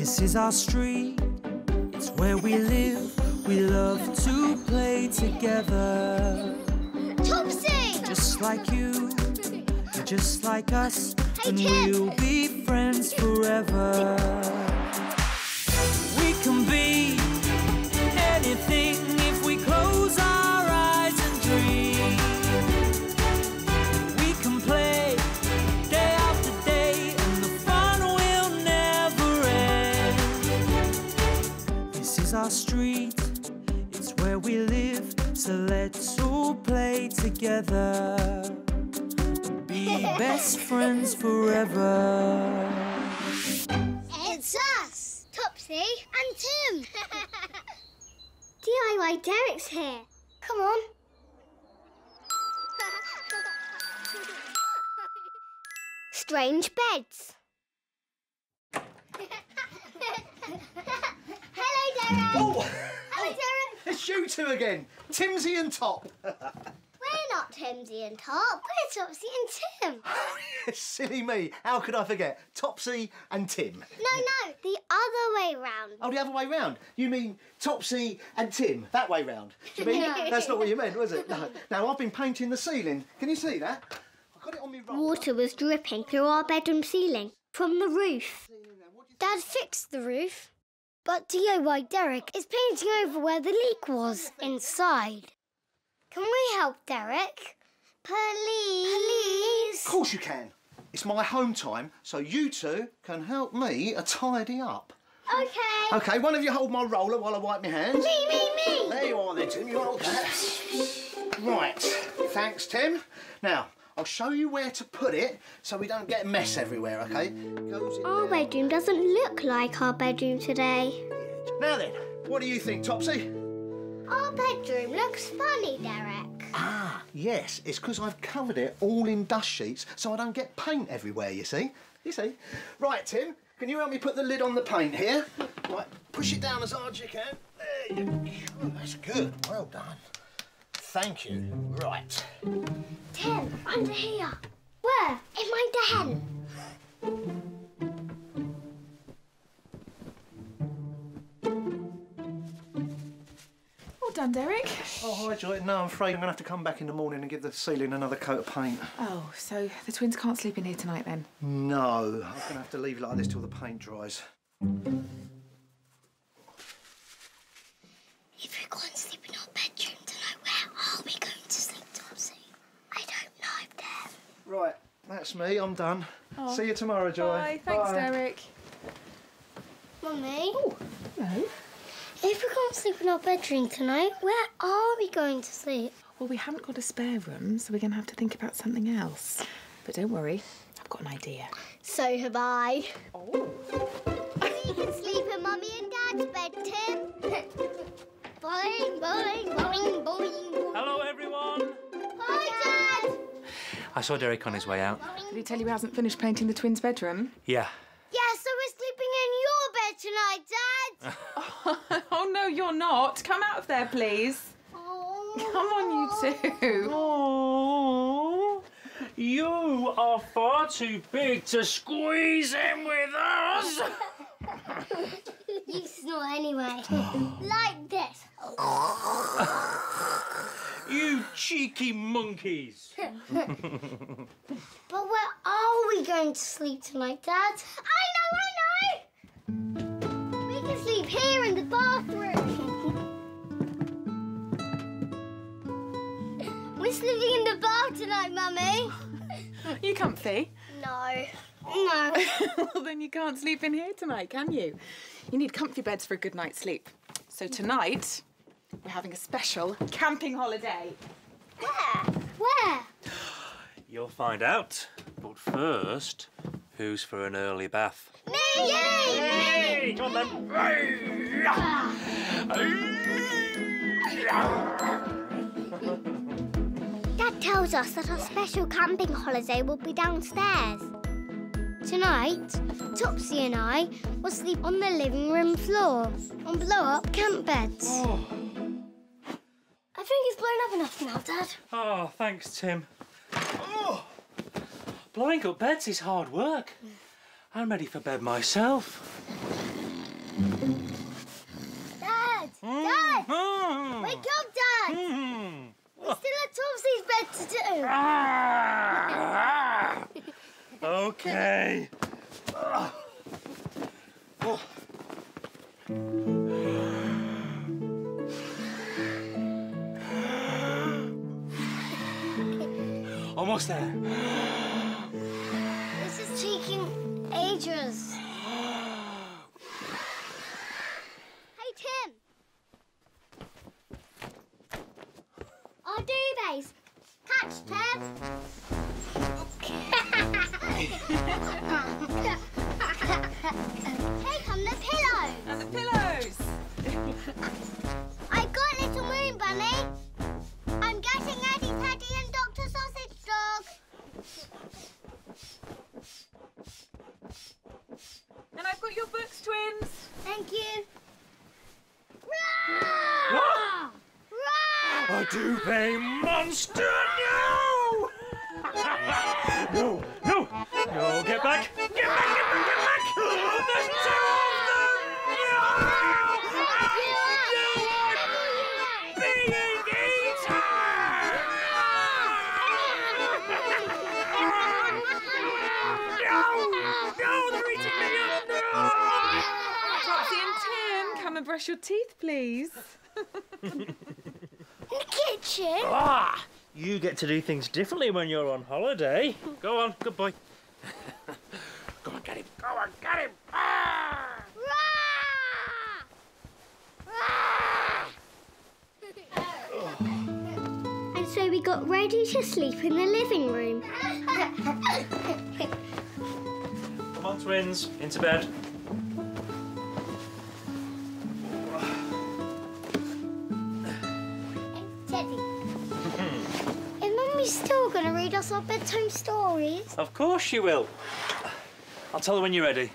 This is our street, it's where we live. We love to play together. Topsy! Just like you, you're just like us, Hey, and we'll be friends forever. We can be is our street, it's where we live, so let's all play together. Be best friends forever. It's us! Topsy and Tim! DIY Derek's here. Come on. Strange beds. Oh, Hello, Derek. it's you two again, Timsy and Top. We're not Timsy and Top. We're Topsy and Tim. Silly me, how could I forget? Topsy and Tim. No, no, the other way round. Oh, the other way round. You mean Topsy and Tim, that way round. Do you mean? No. That's not what you meant, was it? No. Now, I've been painting the ceiling. Can you see that? I've got it on me roller. Water was dripping through our bedroom ceiling from the roof. Dad fixed the roof, but DIY Derek is painting over where the leak was inside. Can we help Derek? Please? Please? Of course you can. It's my home time, so you two can help me uh, tidy up. Okay. Okay, one of you hold my roller while I wipe my hands. Me, me, me. There you are then, Tim. You hold that. Right. Thanks, Tim. Now, I'll show you where to put it so we don't get mess everywhere, okay? Goes in Our there. bedroom doesn't look like our bedroom today. Now then, what do you think, Topsy? Our bedroom looks funny, Derek. Ah, yes, it's because I've covered it all in dust sheets so I don't get paint everywhere, you see? You see? Right, Tim, can you help me put the lid on the paint here? Right, push it down as hard as you can. There you go. That's good. Well done. Thank you. Right. Tim, under here. Where? In my den. Well done, Derek. Oh, hi, Joy. No, I'm afraid I'm going to have to come back in the morning and give the ceiling another coat of paint. Oh, so the twins can't sleep in here tonight then? No, I'm going to have to leave it like this till the paint dries. If we're going to sleep in our bedroom tonight, where are we going to sleep, Topsy? I don't know, Dad. Right, that's me. I'm done. Oh. See you tomorrow, Joy. Bye, thanks, Derek. Mummy, oh, Hello. if we can't sleep in our bedroom tonight, where are we going to sleep? Well, we haven't got a spare room, so we're going to have to think about something else. But don't worry, I've got an idea. So have I. Oh. you can sleep in Mummy and Dad's bed, Tim. boing, boing, boing, boing. Hello, everyone. Hi, Dad. I saw Derek on his way out. Did he tell you he hasn't finished painting the twins' bedroom? Yeah. Yeah, so we're sleeping in your bed tonight, Dad. oh, no, you're not. Come out of there, please. Oh. Come on, you two. Oh, you are far too big to squeeze in with us. You snore anyway. like this. You cheeky monkeys. But where are we going to sleep tonight, Dad? I know, I know! We can sleep here in the bathroom. We're sleeping in the bath tonight, Mummy. You comfy? No. No. well, then you can't sleep in here tonight, can you? You need comfy beds for a good night's sleep. So tonight, we're having a special camping holiday. Where? Where? You'll find out. But first, who's for an early bath? Me! Yay! Hey, come on then. Dad tells us that our special camping holiday will be downstairs. Tonight, Topsy and I will sleep on the living room floor on blow-up camp beds. I think bath now, Dad. Oh, thanks, Tim. Oh! Blowing up beds is hard work. Yeah. I'm ready for bed myself. Dad! Mm. Dad! Mm. Wake up, Dad! Mm. We still have Tom's bed to do. Ah. okay. There. Brush your teeth, please. In the kitchen? Ah! You get to do things differently when you're on holiday. Go on, good boy. Go on, get him. Go on, get him. Ah! And so we got ready to sleep in the living room. Come on, twins, into bed. Our bedtime stories? Of course you will. I'll tell her when you're. Ready.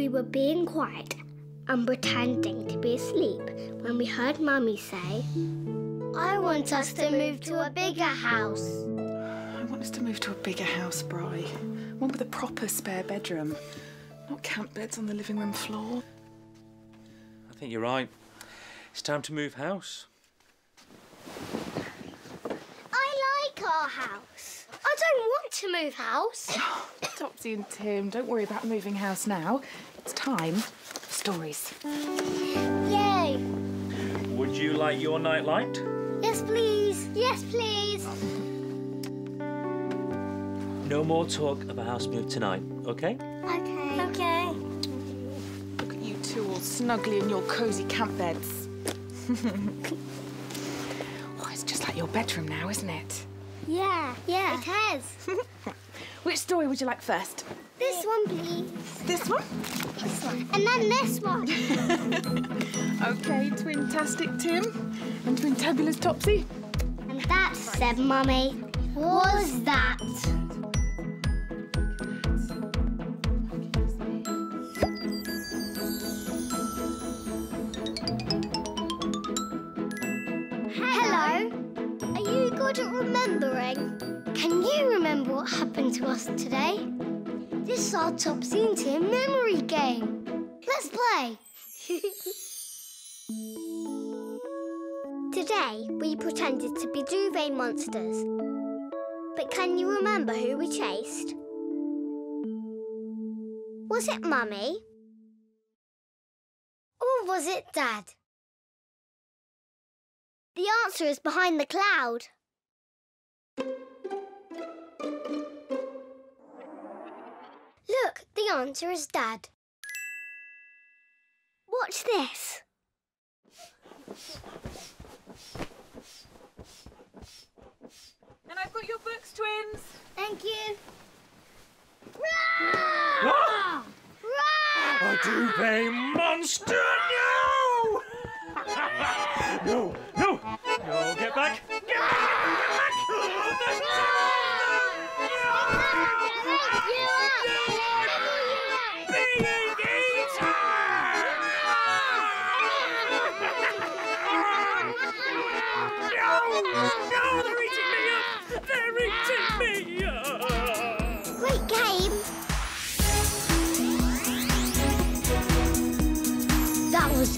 We were being quiet and pretending to be asleep when we heard Mummy say, I want us to move to a bigger house. I want us to move to a bigger house, Bry. One with a proper spare bedroom. Not camp beds on the living room floor. I think you're right. It's time to move house. I like our house. I don't want to move house. Topsy and Tim, don't worry about moving house now. It's time for stories. Yay. Would you like your night light? Yes, please. Yes, please. No more talk of a house move tonight, okay? Okay. Okay. Look at you two all snugly in your cosy camp beds. oh, it's just like your bedroom now, isn't it? Yeah. Yeah. It has. Which story would you like first? this one, please. This one? This one. And then this one. Okay, Twintastic Tim and Twintabulous Topsy. and that, said Mummy, was that. Our Topsy and Tim memory game. Let's play. Today, we pretended to be duvet monsters. But can you remember who we chased? Was it Mummy? Or was it Dad? The answer is behind the cloud. Look, the answer is Dad. Watch this. And I've got your books, twins. Thank you. Ah! Roar! A duvet monster! No! no! No! No! Get back! Get back!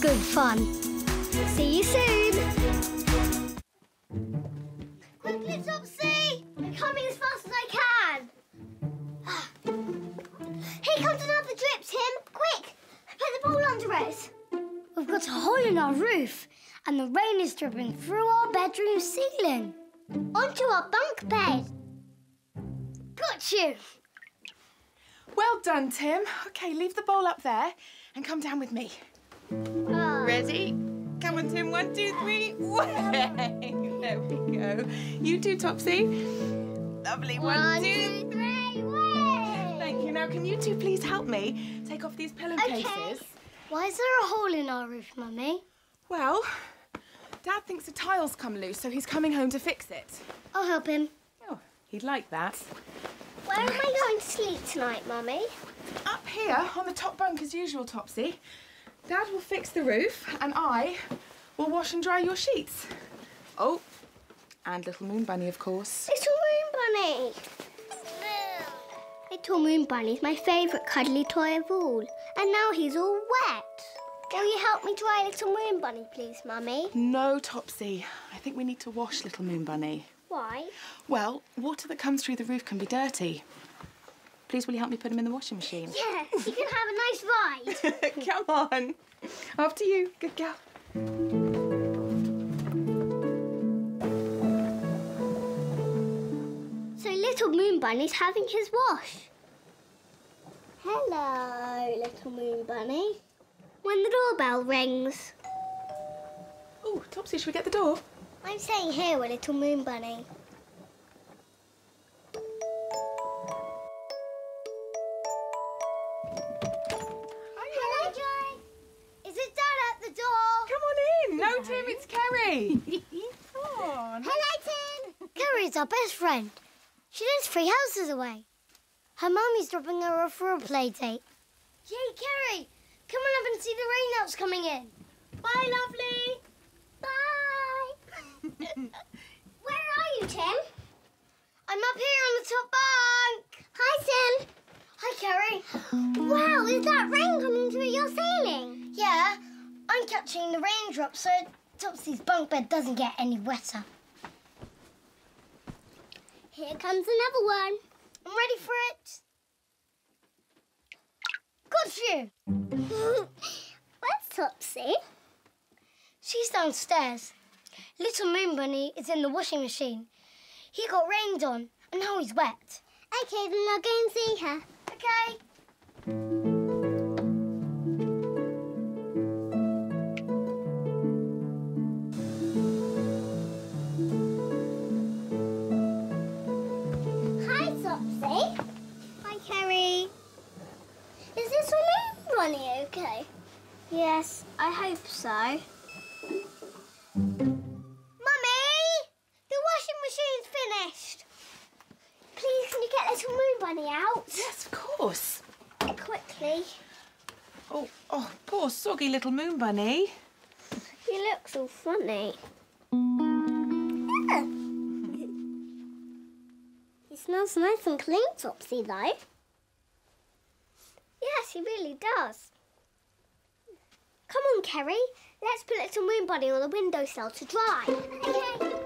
Good fun. See you soon. Quickly, Topsy! I'm coming as fast as I can. Here comes another drip, Tim. Quick, put the ball under it. We've got a hole in our roof, and the rain is dripping through our bedroom ceiling. Onto our bunk bed. Got you. Well done, Tim. Okay, leave the bowl up there and come down with me. Ah. Ready? Come on, Tim. One, two, three. Way! There we go. You too, Topsy. Lovely. One, One, two. two, way. Thank you. Now, can you two please help me take off these pillowcases? Okay. Why is there a hole in our roof, Mummy? Well, Dad thinks the tile's come loose, so he's coming home to fix it. I'll help him. Oh, he'd like that. Where am I going to sleep tonight, Mummy? Up here on the top bunk as usual, Topsy. Dad will fix the roof, and I will wash and dry your sheets. Oh, and little Moon Bunny, of course. Little Moon Bunny. Little Moon Bunny's my favourite cuddly toy of all. And now he's all wet. Will you help me dry Little Moon Bunny, please, Mummy? No, Topsy. I think we need to wash little Moon Bunny. Why? Well, water that comes through the roof can be dirty. Please, will you help me put them in the washing machine? Yes, you can have a nice ride. Come on. After you. Good girl. So Little Moon Bunny's having his wash. Hello, Little Moon Bunny. When the doorbell rings, Oh, Topsy, should we get the door? I'm staying here with Little Moon Bunny. In. Tim, it's Kerry. Come on. Hello, Tim. Kerry's our best friend. She lives three houses away. Her mummy's dropping her off for a play date. Yay, Kerry! Come on up and see the rain that's coming in. Bye, lovely. Bye. Where are you, Tim? I'm up here on the top bunk. Hi, Tim. Hi, Kerry. Wow, is that rain catching the raindrops so Topsy's bunk bed doesn't get any wetter. Here comes another one. I'm ready for it. Got you. Where's Topsy? She's downstairs. Little Moon Bunny is in the washing machine. He got rained on and now he's wet. Okay, then I'll go and see her. Okay. Poor little Moon Bunny. He looks all funny. he smells nice and clean, Topsy, though. Yes, he really does. Come on, Kerry. Let's put Little Moon Bunny on the windowsill to dry. Okay.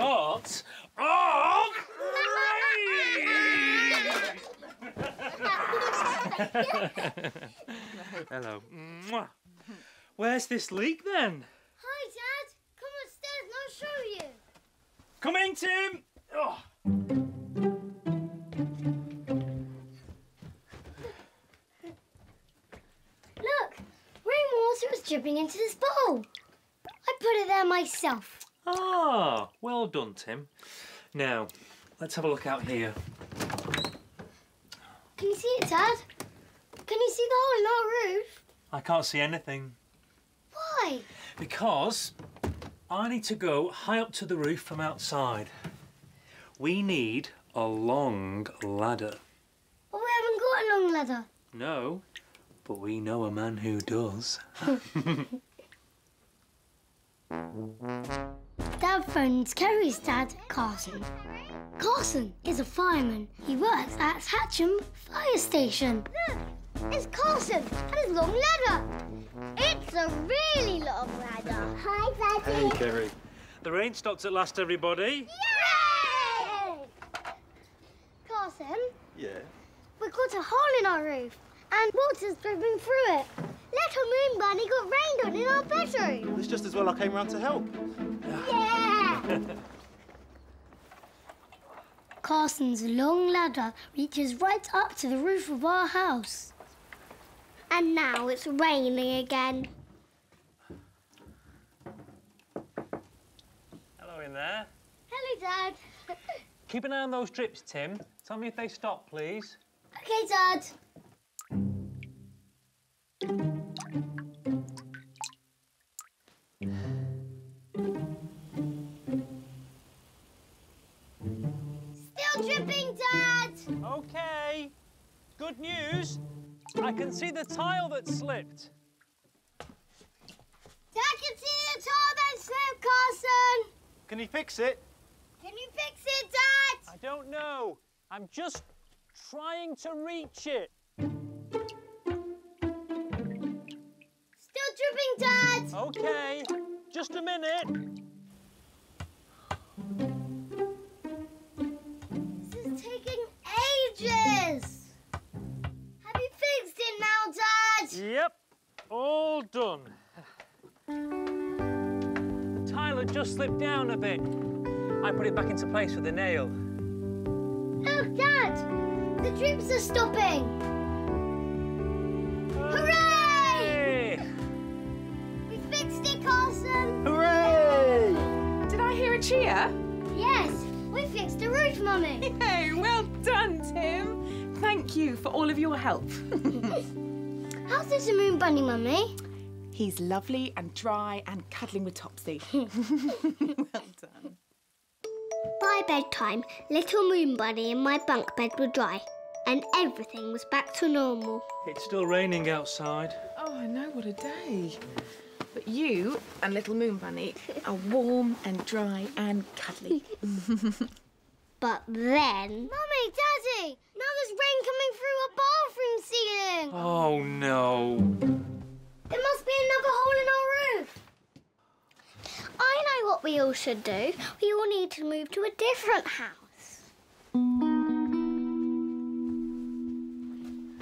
A lot of rain! Hello. Mwah. Where's this leak then? Hi, Dad. Come upstairs and I'll show you. Come in, Tim! Oh. Look, rainwater was dripping into this bowl. I put it there myself. Ah, well done, Tim. Now, let's have a look out here. Can you see it, Dad? Can you see the hole in our roof? I can't see anything Why? because I need to go high up to the roof from outside. We need a long ladder. But we haven't got a long ladder. No, but we know a man who does. Dad phones Kerry's dad, Carson. Carson is a fireman. He works at Hatcham Fire Station. Look, it's Carson and his long ladder. It's a really long ladder. Hi, Daddy. Hey, Kerry. The rain stopped at last, everybody. Yay! Carson, Yeah. we've got a hole in our roof and water's dripping through it. Little Moon Bunny got rained on in our bedroom. It's just as well I came round to help. Yeah! Carson's long ladder reaches right up to the roof of our house. And now it's raining again. Hello in there. Hello, Dad. Keep an eye on those drips, Tim. Tell me if they stop, please. okay, Dad. Still dripping, Dad. Okay. Good news. I can see the tile that slipped. Dad can see the tile that slipped, Carson. Can you fix it? Can you fix it, Dad? I don't know. I'm just trying to reach it. Okay. Just a minute. This is taking ages. Have you fixed it now, Dad? Yep. All done. Tyler just slipped down a bit. I put it back into place with a nail. Look, Dad. The drips are stopping. Done, Tim. Thank you for all of your help. How's Little Moon Bunny, Mummy? He's lovely and dry and cuddling with Topsy. well done. By bedtime, Little Moon Bunny and my bunk bed were dry, and everything was back to normal. It's still raining outside. Oh, I know, what a day. But you and Little Moon Bunny are warm and dry and cuddly. But then... Mummy, Daddy! Now there's rain coming through our bathroom ceiling! Oh no. There must be another hole in our roof. I know what we all should do. We all need to move to a different house.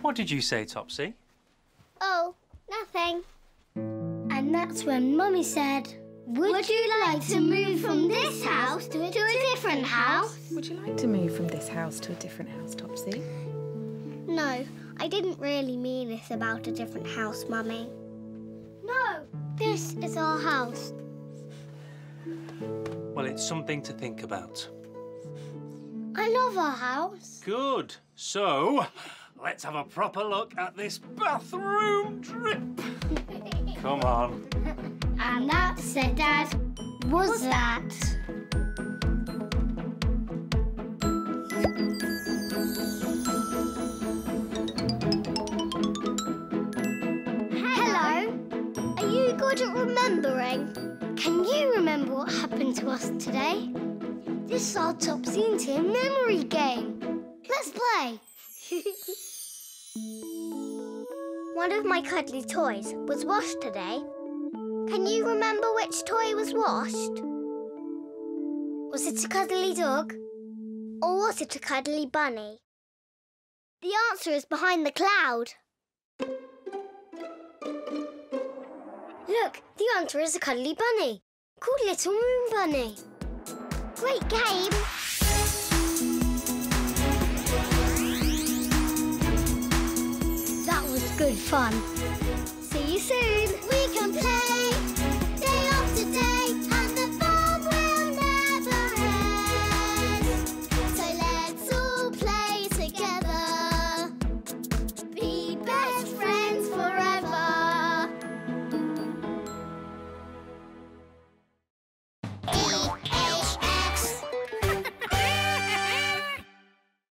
What did you say, Topsy? Oh, nothing. And that's when Mummy said, Would, you like to move from this house to a, different house? Would you like to move from this house to a different house, Topsy? No, I didn't really mean this about a different house, Mummy. No, this is our house. Well, it's something to think about. I love our house. Good. So, let's have a proper look at this bathroom drip. Come on. And that, said Dad, was that. Hello. Are you good at remembering? Can you remember what happened to us today? This is our Topsy and Tim memory game. Let's play. One of my cuddly toys was washed today. Can you remember which toy was washed? Was it a cuddly dog? Or was it a cuddly bunny? The answer is behind the cloud. Look, the answer is a cuddly bunny called Little Moon Bunny. Great game! That was good fun you soon. We can play.